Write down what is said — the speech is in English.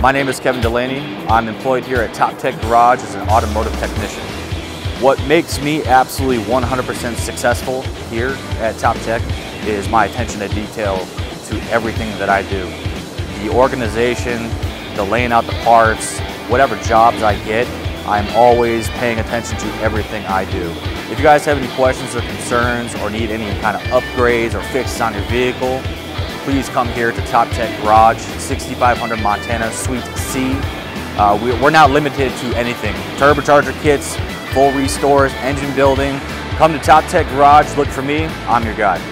My name is Kevin Delaney. I'm employed here at Top Tech Garage as an automotive technician. What makes me absolutely 100% successful here at Top Tech is my attention to detail to everything that I do. The organization, the laying out the parts, whatever jobs I get, I'm always paying attention to everything I do. If you guys have any questions or concerns or need any kind of upgrades or fixes on your vehicle, please come here to Top Tech Garage, 6500 Montana, Suite C. Uh, we, are not limited to anything. Turbocharger kits, full restores, engine building. Come to Top Tech Garage, look for me, I'm your guy.